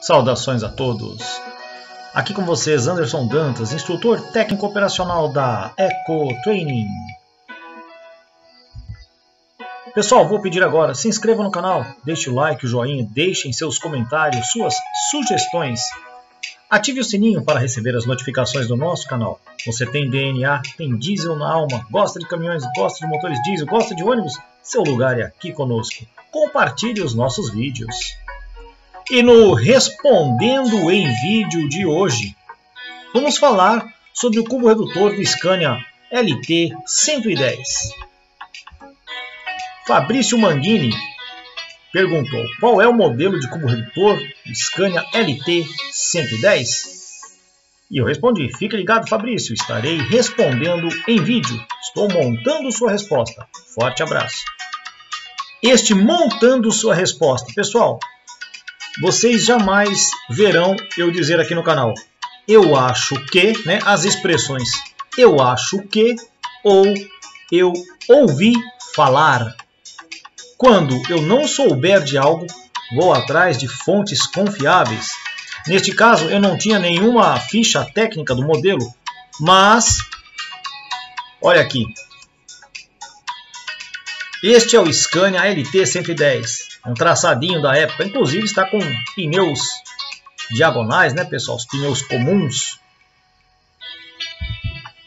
Saudações a todos. Aqui com vocês Anderson Dantas, instrutor técnico operacional da Eco Training. Pessoal, vou pedir agora, se inscreva no canal, deixe o like, o joinha, deixem seus comentários, suas sugestões. Ative o sininho para receber as notificações do nosso canal. Você tem DNA, tem diesel na alma, gosta de caminhões, gosta de motores diesel, gosta de ônibus? Seu lugar é aqui conosco. Compartilhe os nossos vídeos. E no Respondendo em Vídeo de hoje, vamos falar sobre o cubo redutor do Scania LT 110. Fabrício Manghini perguntou qual é o modelo de cubo redutor do Scania LT 110? E eu respondi, fique ligado Fabrício, estarei respondendo em vídeo. Estou montando sua resposta. Forte abraço. Este montando sua resposta. Pessoal, vocês jamais verão eu dizer aqui no canal eu acho que, né, as expressões eu acho que ou eu ouvi falar. Quando eu não souber de algo, vou atrás de fontes confiáveis. Neste caso, eu não tinha nenhuma ficha técnica do modelo, mas olha aqui. Este é o Scania LT 110 um traçadinho da época. Inclusive está com pneus diagonais, né, pessoal? Os pneus comuns.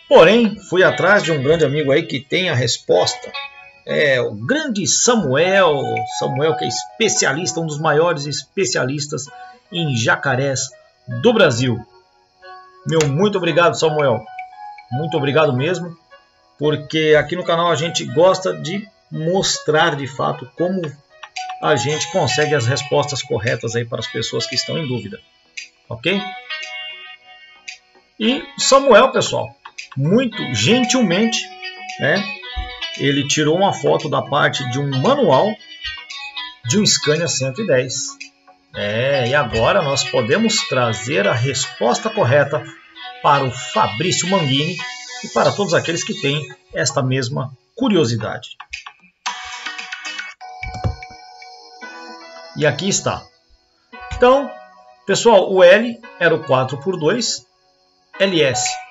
Porém, fui atrás de um grande amigo aí que tem a resposta. É o grande Samuel, Samuel que é especialista, um dos maiores especialistas em jacarés do Brasil. Meu muito obrigado, Samuel. Muito obrigado mesmo, porque aqui no canal a gente gosta de mostrar de fato como a gente consegue as respostas corretas aí para as pessoas que estão em dúvida. Ok? E Samuel, pessoal, muito gentilmente, né, ele tirou uma foto da parte de um manual de um Scania 110. É, e agora nós podemos trazer a resposta correta para o Fabrício Manguini e para todos aqueles que têm esta mesma curiosidade. E aqui está. Então, pessoal, o L era o 4 por 2, LS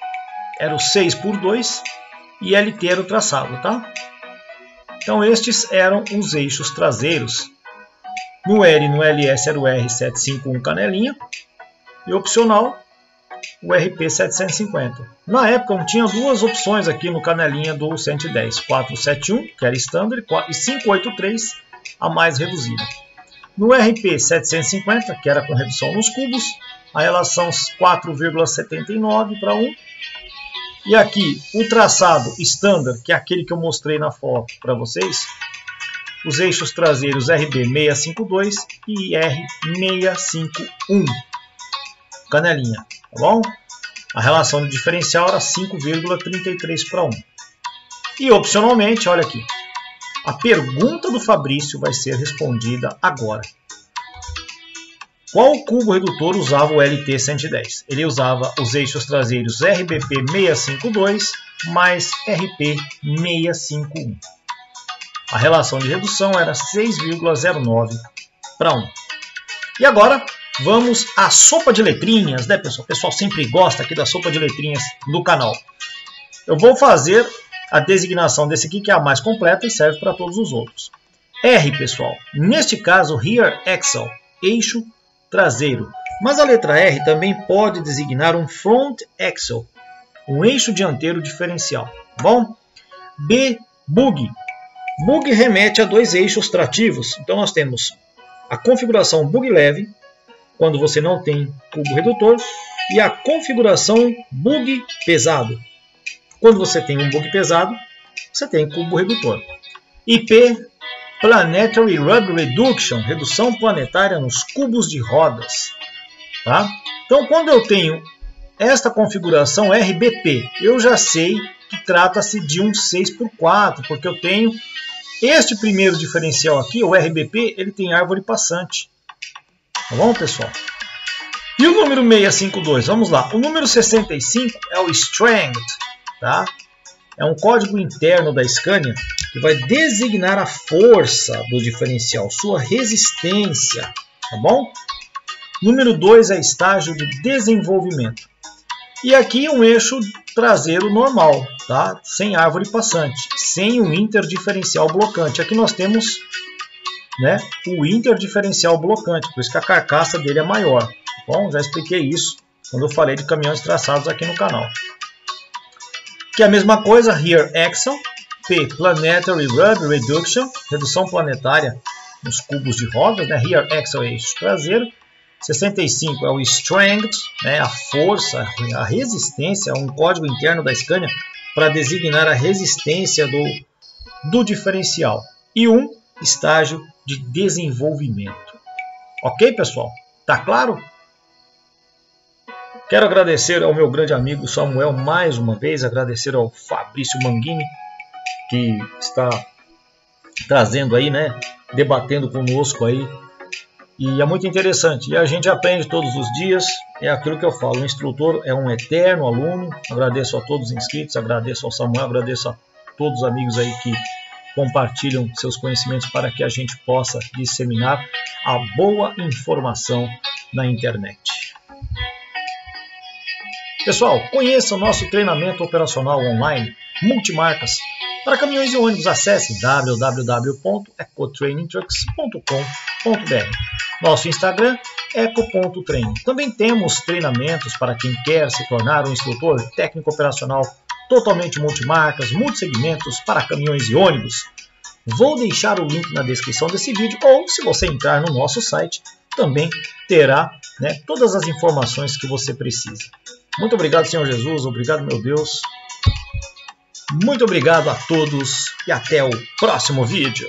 era o 6 por 2 e LT era o traçado, tá? Então estes eram os eixos traseiros. No L e no LS era o R751 canelinha e opcional o RP750. Na época não tinha duas opções aqui no canelinha do 110, 471 que era standard e 583 a mais reduzida. No RP 750, que era com redução nos cubos, a relação 4,79 para 1. E aqui o traçado standard, que é aquele que eu mostrei na foto para vocês, os eixos traseiros RB 652 e R651. Canelinha, tá bom? A relação de diferencial era 5,33 para 1. E opcionalmente, olha aqui, a pergunta do Fabrício vai ser respondida agora. Qual cubo redutor usava o LT110? Ele usava os eixos traseiros RBP 652 mais RP 651. A relação de redução era 6,09 para 1. E agora vamos à sopa de letrinhas, né pessoal? O pessoal sempre gosta aqui da sopa de letrinhas do canal. Eu vou fazer a designação desse aqui, que é a mais completa e serve para todos os outros. R, pessoal, neste caso, Rear Axle, eixo traseiro. Mas a letra R também pode designar um Front Axle, um eixo dianteiro diferencial. Tá bom? B, Bug. Bug remete a dois eixos trativos. Então nós temos a configuração Bug leve, quando você não tem cubo redutor, e a configuração Bug pesado, quando você tem um bug pesado, você tem cubo redutor. IP Planetary Rub Reduction, redução planetária nos cubos de rodas. Tá? Então, quando eu tenho esta configuração RBP, eu já sei que trata-se de um 6x4, porque eu tenho este primeiro diferencial aqui, o RBP, ele tem árvore passante. Tá bom, pessoal? E o número 652? Vamos lá. O número 65 é o Strength. Tá? É um código interno da Scania que vai designar a força do diferencial, sua resistência, tá bom? Número 2 é estágio de desenvolvimento. E aqui um eixo traseiro normal, tá? sem árvore passante, sem o interdiferencial blocante. Aqui nós temos né, o interdiferencial blocante, por isso que a carcaça dele é maior. Bom, já expliquei isso quando eu falei de caminhões traçados aqui no canal. Que é a mesma coisa, Rear Axle, P, Planetary Rub Reduction, redução planetária nos cubos de rodas, né, Rear Axle é eixo traseiro, 65 é o Strength, né, a força, a resistência, um código interno da Scania para designar a resistência do, do diferencial. E um estágio de desenvolvimento. Ok, pessoal? Tá claro? Quero agradecer ao meu grande amigo Samuel mais uma vez, agradecer ao Fabrício Manguini, que está trazendo aí, né, debatendo conosco aí e é muito interessante. E a gente aprende todos os dias. É aquilo que eu falo. O instrutor é um eterno aluno. Agradeço a todos os inscritos, agradeço ao Samuel, agradeço a todos os amigos aí que compartilham seus conhecimentos para que a gente possa disseminar a boa informação na internet. Pessoal, conheça o nosso treinamento operacional online multimarcas para caminhões e ônibus. Acesse www.ecotrainingtrucks.com.br. Nosso Instagram eco.treino. Também temos treinamentos para quem quer se tornar um instrutor técnico operacional totalmente multimarcas, multissegmentos para caminhões e ônibus. Vou deixar o link na descrição desse vídeo ou se você entrar no nosso site também terá né, todas as informações que você precisa. Muito obrigado, Senhor Jesus. Obrigado, meu Deus. Muito obrigado a todos e até o próximo vídeo.